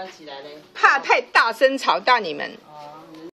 关起来嘞？怕太大声吵到你们。